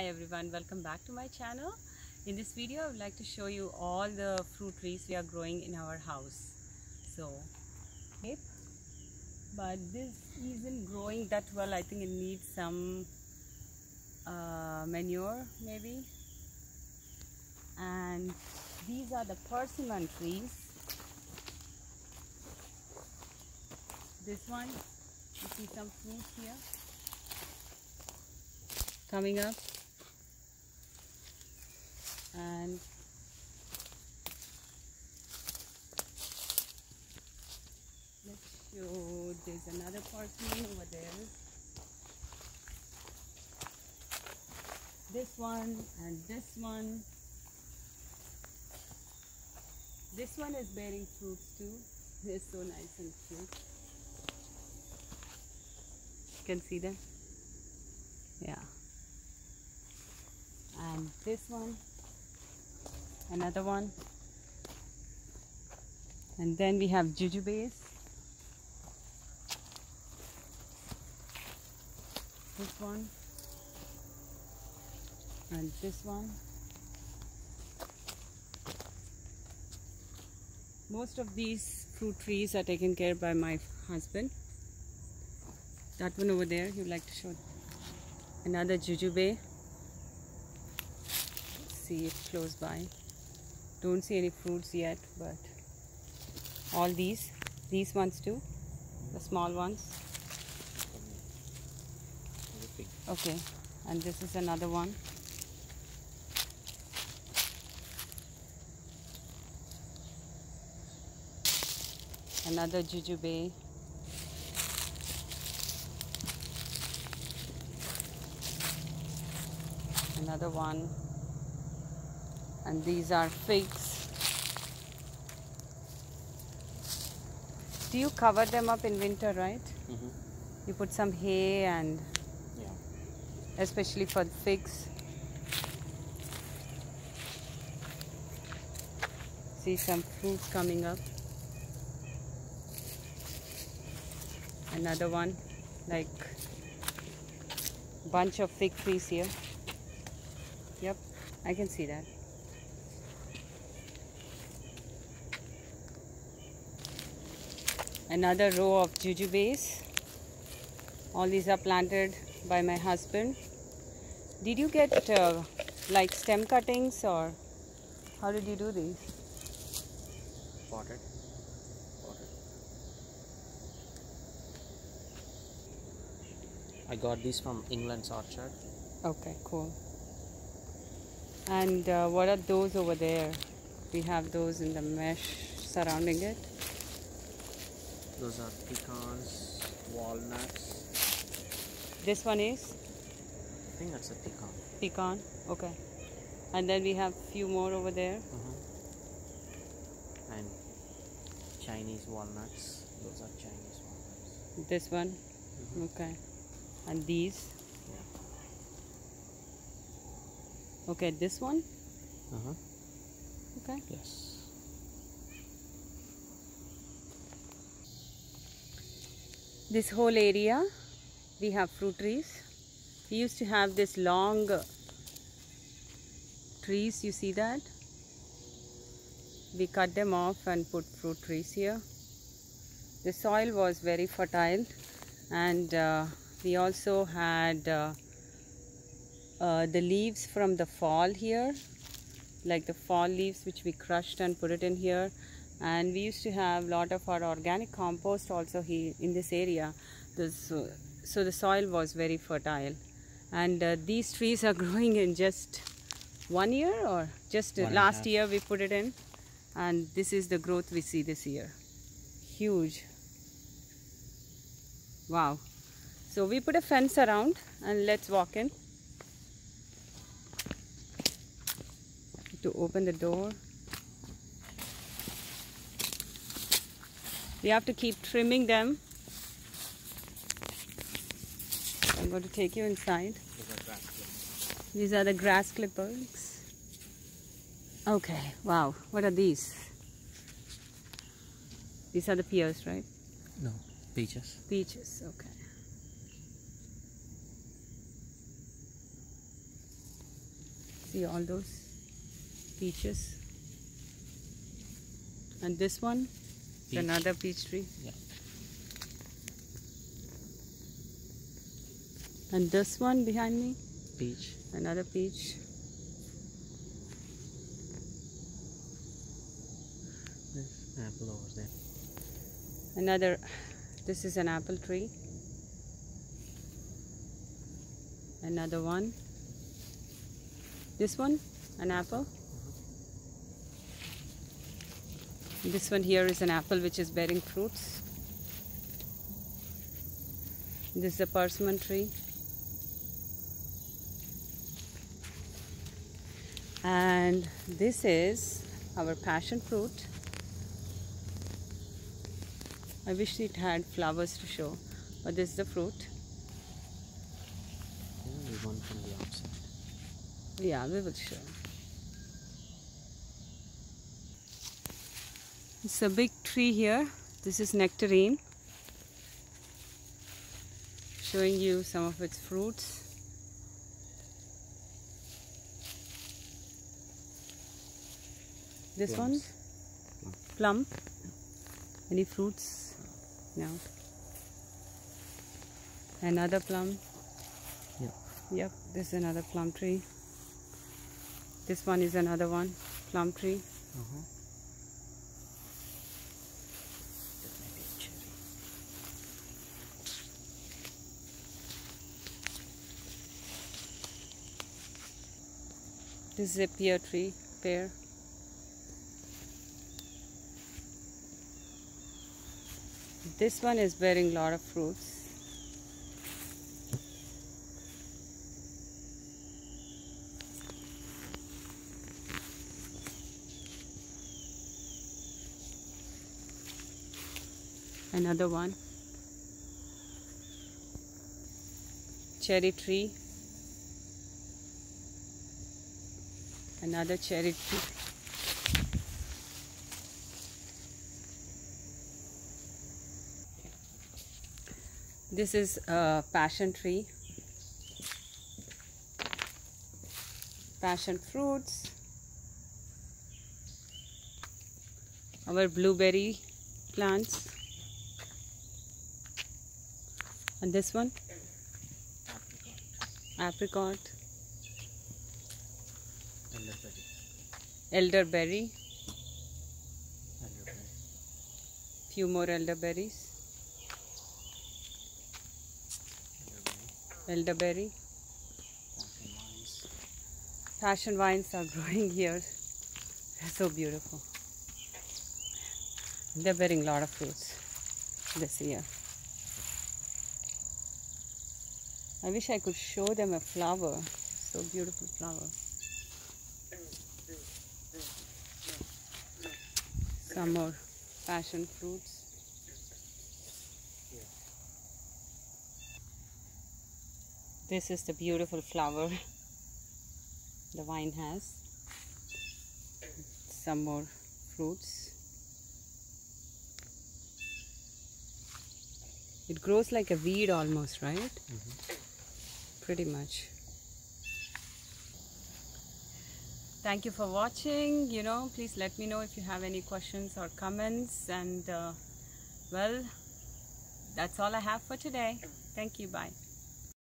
Hi everyone, welcome back to my channel. In this video, I would like to show you all the fruit trees we are growing in our house. So, but this isn't growing that well. I think it needs some uh, manure maybe. And these are the persimmon trees. This one, you see some fruit here coming up and let's show there's another persimmon over there. This one and this one. This one is bearing fruits too. They're so nice and cute. You can see them? Yeah. And this one another one. And then we have jujubes this one. And this one. Most of these fruit trees are taken care by my husband. That one over there you'd like to show another jujube see it close by don't see any fruits yet but all these these ones too the small ones. Okay and this is another one. Another jujube another one and these are figs. Do you cover them up in winter right? Mm-hmm. you put some hay and Yeah. especially for the figs. See some fruits coming up. Another one like bunch of fig trees here. Yep i can see that another row of jujubes. All these are planted by my husband. Did you get uh, like stem cuttings or how did you do these? Potted. I got these from England's orchard. okay cool. And uh, what are those over there? We have those in the mesh surrounding it Those are pecans, walnuts. this one is I think that's a pecan. pecan okay and then we have a few more over there Mm-hmm. And Chinese walnuts. Those are Chinese walnuts. this one okay and these Yeah. okay this one Uh-huh. okay Yes. This whole area we have fruit trees. We used to have this long trees you see that? We cut them off and put fruit trees here. The soil was very fertile and uh, we also had uh, uh, the leaves from the fall here like the fall leaves which we crushed and put it in here and we used to have a lot of our organic compost also here in this area. This, uh, so the soil was very fertile. And uh, these trees are growing in just one year or just One last year we put it in. And this is the growth we see this year. Huge. Wow. So we put a fence around and let's walk in. To open the door we have to keep trimming them I'm going to take you inside Those are grass clippings. these are the grass clippers okay wow what are these these are the pears right No, peaches. peaches okay See all those peaches. And this one Peach. another peach tree. Yeah. And this one behind me, Peach. another peach. There's apple over there. Another, this is an apple tree. Another one. This one, an apple. This one here is an apple which is bearing fruits. This is a persimmon tree. And this is our passion fruit. I wish it had flowers to show, but this is the fruit. Only one from the outside. Yeah, we will show. It's a big tree here. This is nectarine. Showing you some of its fruits. This one, Plums. plum. Any fruits? No. Another plum. Yeah. Yep, this is another plum tree. This one is another one, plum tree. Uh-huh. That may be a cherry. This is a pear tree, pear. This one is bearing a lot of fruits. Another one. Cherry tree. Another cherry tree. This is a passion tree. Passion fruits. Our blueberry plants. And this one, Apricot. apricot, Elderberry. Elderberry, Elderberry. few more elderberries, Elderberry. Passion vines are growing here. They're so beautiful. They're bearing a lot of fruits this year. I wish I could show them a flower. So beautiful flower. Some more passion fruits. This is the beautiful flower the vine has. Some more fruits. It grows like a weed almost, right? Mm-hmm. Pretty much. Thank you for watching. You know, please let me know if you have any questions or comments. And uh, well, that's all I have for today. Thank you. Bye.